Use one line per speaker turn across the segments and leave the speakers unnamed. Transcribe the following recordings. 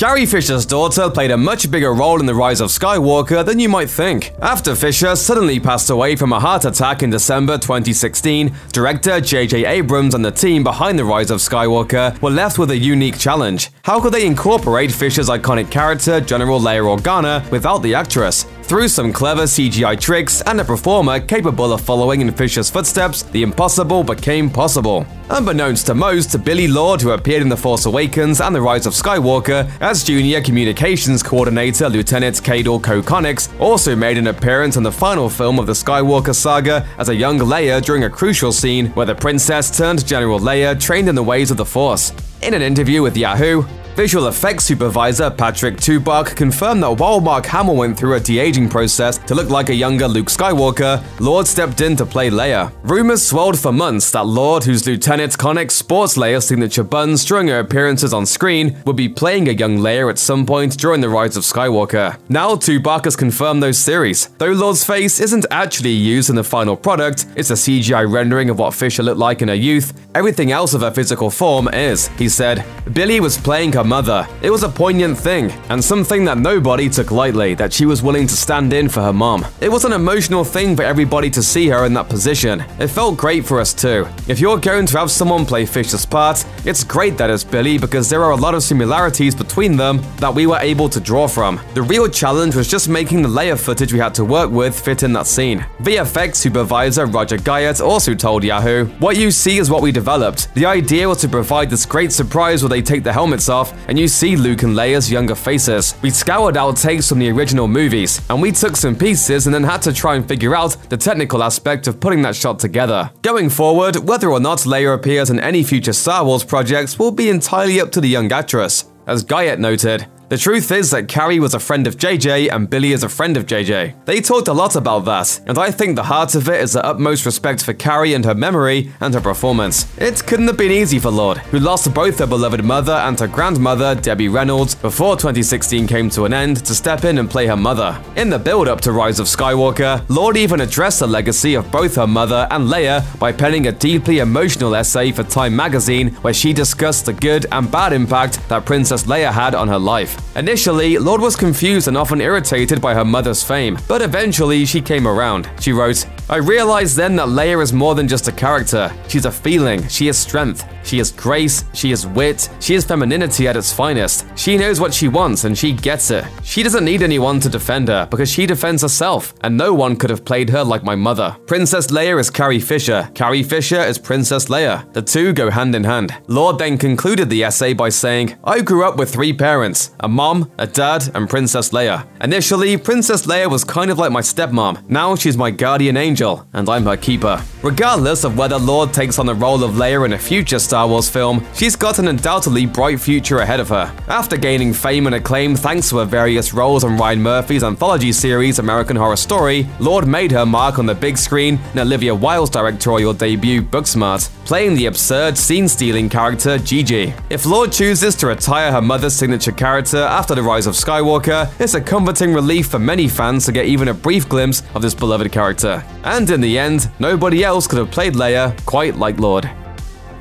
Carrie Fisher's daughter played a much bigger role in the rise of Skywalker than you might think. After Fisher suddenly passed away from a heart attack in December 2016, director J.J. Abrams and the team behind the rise of Skywalker were left with a unique challenge. How could they incorporate Fisher's iconic character, General Leia Organa, without the actress? Through some clever CGI tricks and a performer capable of following in Fisher's footsteps, the impossible became possible. Unbeknownst to most, Billie Lourd, who appeared in The Force Awakens and The Rise of Skywalker as Junior Communications Coordinator Lieutenant Kaydel Ko Connix, also made an appearance in the final film of the Skywalker saga as a young Leia during a crucial scene where the princess turned General Leia trained in the ways of the Force. In an interview with Yahoo, Visual effects supervisor Patrick Tubach confirmed that while Mark Hamill went through a de-aging process to look like a younger Luke Skywalker, Lourd stepped in to play Leia. Rumors swelled for months that Lourd, whose Lieutenant Connix sports Leia's signature buns during her appearances on screen, would be playing a young Leia at some point during the Rise of Skywalker. Now Tubach has confirmed those theories. Though Lourd's face isn't actually used in the final product, it's a CGI rendering of what Fisher looked like in her youth, everything else of her physical form is. He said, Billie was playing her mother. It was a poignant thing, and something that nobody took lightly, that she was willing to stand in for her mom. It was an emotional thing for everybody to see her in that position. It felt great for us too. If you're going to have someone play Fisher's part, it's great that it's Billie because there are a lot of similarities between them that we were able to draw from. The real challenge was just making the Leia footage we had to work with fit in that scene. VFX supervisor Roger Guyett also told Yahoo, What you see is what we developed. The idea was to provide this great surprise where they take the helmets off and you see Luke and Leia's younger faces. We scoured outtakes from the original movies, and we took some pieces and then had to try and figure out the technical aspect of putting that shot together. Going forward, whether or not Leia appears in any future Star Wars projects will be entirely up to the young actress. As Guyett noted, the truth is that Carrie was a friend of JJ and Billie is a friend of JJ. They talked a lot about that, and I think the heart of it is the utmost respect for Carrie and her memory and her performance. It couldn't have been easy for Lourd, who lost both her beloved mother and her grandmother, Debbie Reynolds, before 2016 came to an end to step in and play her mother. In the build-up to Rise of Skywalker, Lourd even addressed the legacy of both her mother and Leia by penning a deeply emotional essay for Time magazine where she discussed the good and bad impact that Princess Leia had on her life. Initially, Lourd was confused and often irritated by her mother's fame, but eventually she came around. She wrote, I realized then that Leia is more than just a character. She's a feeling, she is strength, she is grace, she is wit, she is femininity at its finest. She knows what she wants and she gets it. She doesn't need anyone to defend her because she defends herself, and no one could have played her like my mother. Princess Leia is Carrie Fisher, Carrie Fisher is Princess Leia. The two go hand in hand. Lourd then concluded the essay by saying, I grew up with three parents, a mom, a dad, and Princess Leia. Initially, Princess Leia was kind of like my stepmom. Now she's my guardian angel, and I'm her keeper. Regardless of whether Lourd takes on the role of Leia in a future Star Wars film, she's got an undoubtedly bright future ahead of her. After gaining fame and acclaim thanks to her various roles on Ryan Murphy's anthology series American Horror Story, Lourd made her mark on the big screen in Olivia Wilde's directorial debut Booksmart, playing the absurd scene-stealing character Gigi. If Lourd chooses to retire her mother's signature character after the rise of Skywalker, it's a comforting relief for many fans to get even a brief glimpse of this beloved character. And in the end, nobody else could have played Leia quite like Lourd.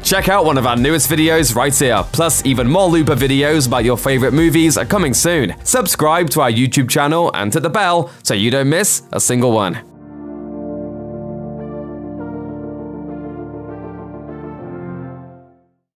Check out one of our newest videos right here, plus even more Looper videos about your favorite movies are coming soon. Subscribe to our YouTube channel and hit the bell so you don't miss a single one.